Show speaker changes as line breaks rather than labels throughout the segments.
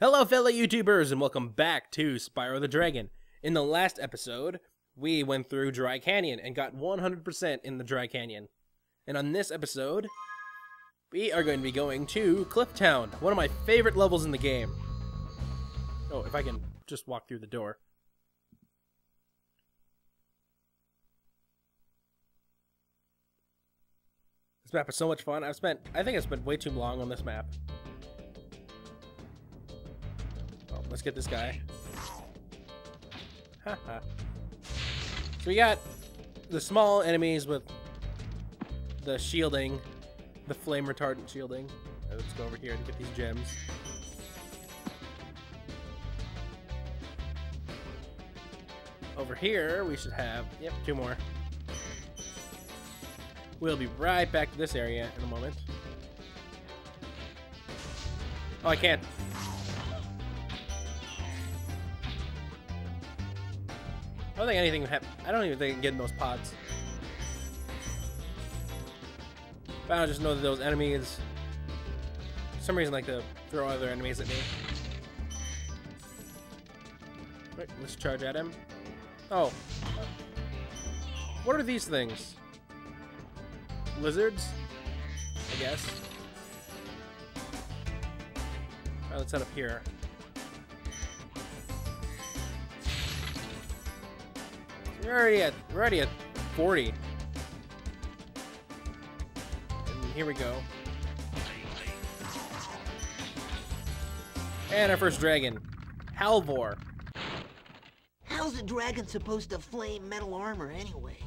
Hello, fellow YouTubers, and welcome back to Spyro the Dragon. In the last episode, we went through Dry Canyon and got 100% in the Dry Canyon. And on this episode, we are going to be going to Cliff Town, one of my favorite levels in the game. Oh, if I can just walk through the door. This map is so much fun. I've spent, I think I spent way too long on this map. Let's get this guy. So we got the small enemies with the shielding, the flame retardant shielding. Uh, Let's go over here to get these gems. Over here, we should have, yep, two more. We'll be right back to this area in a moment. Oh, I can't. Don't think anything. I don't even think I can get in those pods. But I don't just know that those enemies, some reason, like to throw other enemies at me. Let's charge at him. Oh. What are these things? Lizards? I guess. Alright, let's head up here. We're already at we're already at 40. And here we go. And our first dragon, Halvor.
How's a dragon supposed to flame metal armor anyway?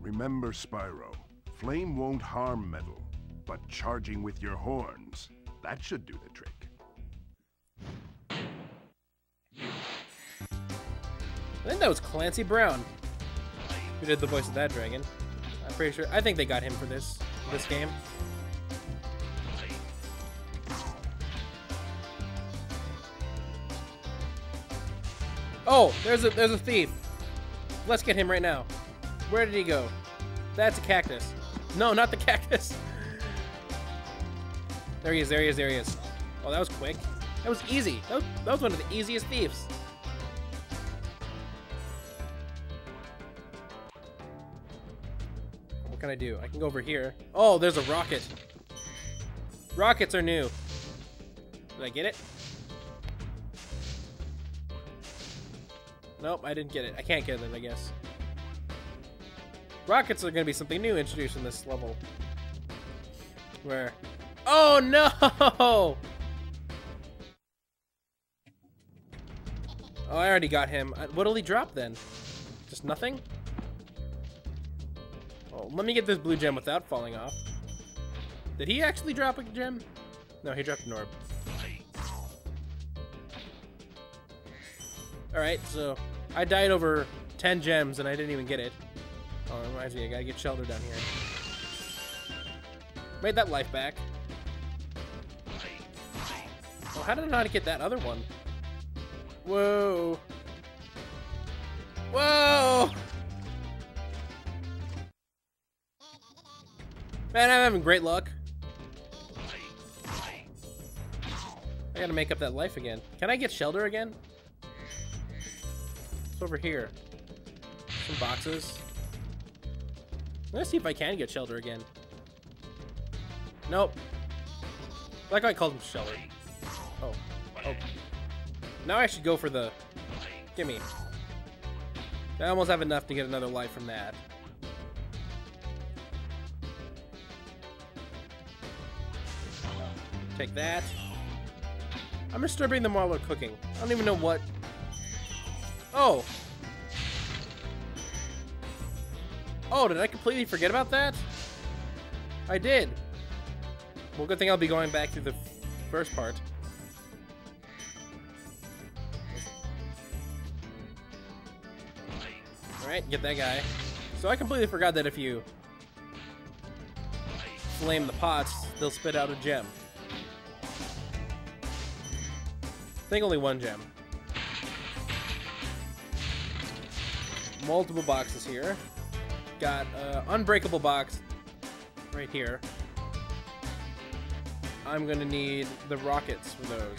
Remember, Spyro, flame won't harm metal, but charging with your horns, that should do the trick.
I think that was Clancy Brown who did the voice of that dragon. I'm pretty sure. I think they got him for this this game. Oh, there's a there's a thief. Let's get him right now. Where did he go? That's a cactus. No, not the cactus. There he is. There he is. There he is. Oh, that was quick. That was easy. That was, that was one of the easiest thieves. What can I do? I can go over here. Oh, there's a rocket. Rockets are new. Did I get it? Nope, I didn't get it. I can't get it, I guess. Rockets are going to be something new introduced in this level. Where... Oh, no! Oh, I already got him. Uh, What'll he drop, then? Just nothing? Oh, let me get this blue gem without falling off. Did he actually drop a gem? No, he dropped an orb. Alright, so I died over 10 gems and I didn't even get it. Oh, it reminds me, I gotta get shelter down here. Made that life back. Oh, how did I not get that other one? Whoa. Whoa! Man, I'm having great luck. I gotta make up that life again. Can I get shelter again? It's over here. Some boxes. Let's see if I can get shelter again. Nope. That guy called him shelter. Oh. Oh. Now I should go for the... Gimme. I almost have enough to get another life from that. Take that. I'm disturbing them while they're cooking. I don't even know what... Oh! Oh, did I completely forget about that? I did. Well, good thing I'll be going back to the first part. Alright, get that guy. So I completely forgot that if you flame the pots, they'll spit out a gem. Think only one gem. Multiple boxes here. Got uh, unbreakable box right here. I'm gonna need the rockets for those.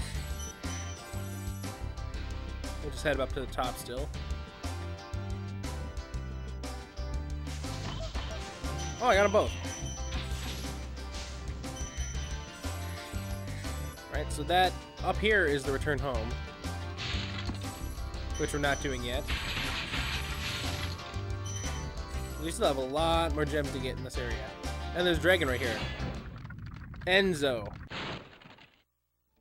We'll just head up to the top still. Oh, I got them both. Right, so that up here is the return home, which we're not doing yet. We still have a lot more gems to get in this area. And there's Dragon right here. Enzo.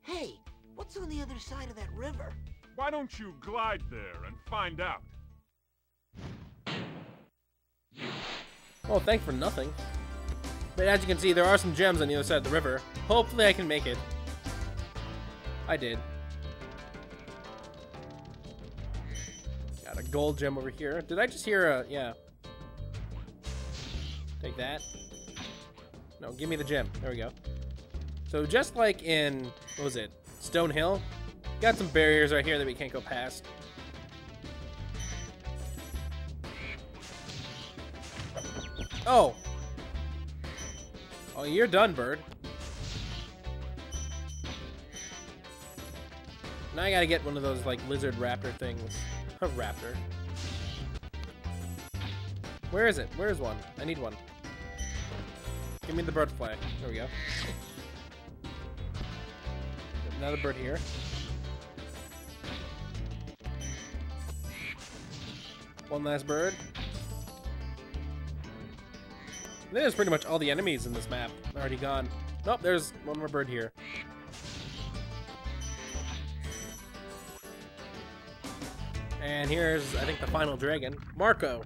Hey, what's on the other side of that river?
Why don't you glide there and find out?
Oh, thanks for nothing. But as you can see, there are some gems on the other side of the river. Hopefully I can make it. I did. Got a gold gem over here. Did I just hear a... yeah. Take that. No, give me the gem. There we go. So just like in... what was it? Stone Hill? Got some barriers right here that we can't go past. Oh! Oh, you're done, bird. I gotta get one of those, like, lizard raptor things. A raptor. Where is it? Where's one? I need one. Give me the bird flag. There we go. Another bird here. One last bird. There's pretty much all the enemies in this map already gone. Nope, there's one more bird here. And here's, I think, the final dragon, Marco.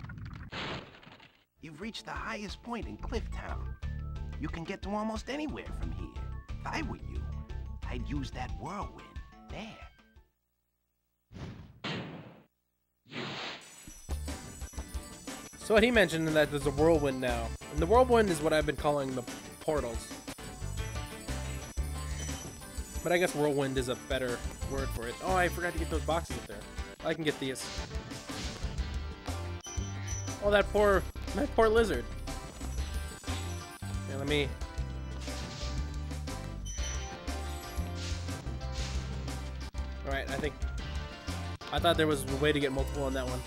You've reached the highest point in Cliff Town. You can get to almost anywhere from here. If I were you, I'd use that whirlwind there.
So he mentioned that there's a whirlwind now. And the whirlwind is what I've been calling the portals. But I guess whirlwind is a better word for it. Oh, I forgot to get those boxes up there. I can get these. Oh, that poor, that poor lizard. Yeah, let me... Alright, I think... I thought there was a way to get multiple on that one.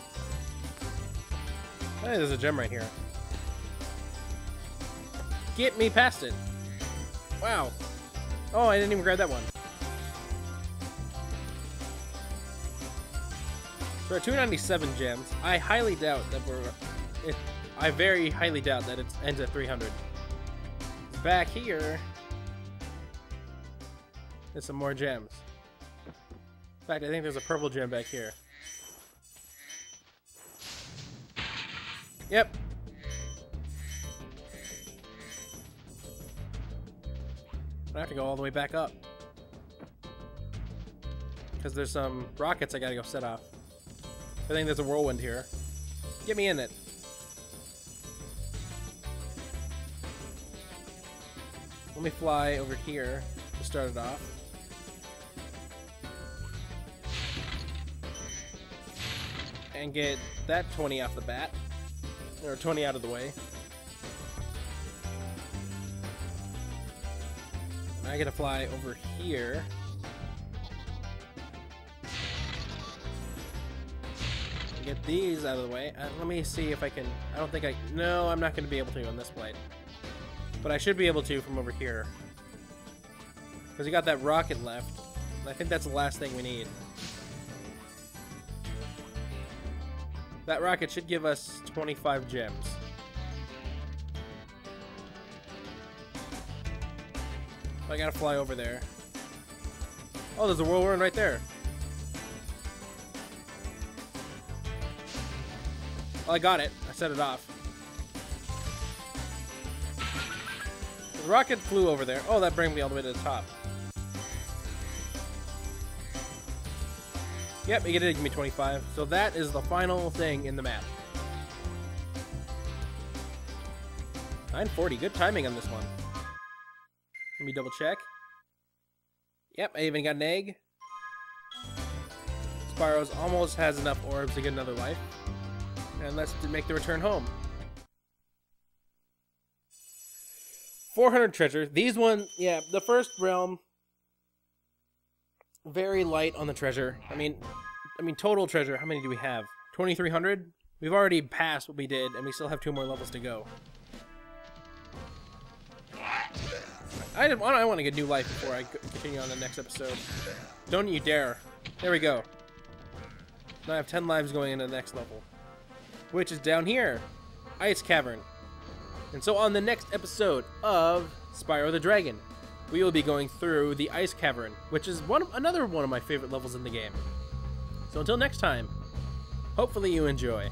Hey, there's a gem right here. Get me past it. Wow. Oh, I didn't even grab that one. Are 297 gems. I highly doubt that we're... It, I very highly doubt that it ends at 300. Back here... There's some more gems. In fact, I think there's a purple gem back here. Yep. I have to go all the way back up. Because there's some rockets I gotta go set off. I think there's a whirlwind here. Get me in it. Let me fly over here to start it off. And get that 20 off the bat. Or 20 out of the way. I gotta fly over here. Get these out of the way. Uh, let me see if I can... I don't think I... No, I'm not going to be able to on this flight. But I should be able to from over here. Because we got that rocket left. I think that's the last thing we need. That rocket should give us 25 gems. I gotta fly over there. Oh, there's a whirlwind right there. Well, I got it. I set it off. The rocket flew over there. Oh, that brings me all the way to the top. Yep, it did give me 25. So that is the final thing in the map. 940. Good timing on this one. Let me double check. Yep, I even got an egg. Spyro's almost has enough orbs to get another life. And let's make the return home. 400 treasure. These one, yeah, the first realm, very light on the treasure. I mean, I mean, total treasure, how many do we have? 2,300? We've already passed what we did, and we still have two more levels to go. I, I want to get new life before I continue on the next episode. Don't you dare. There we go. Now I have 10 lives going into the next level. Which is down here. Ice Cavern. And so on the next episode of Spyro the Dragon, we will be going through the Ice Cavern, which is one of, another one of my favorite levels in the game. So until next time, hopefully you enjoy.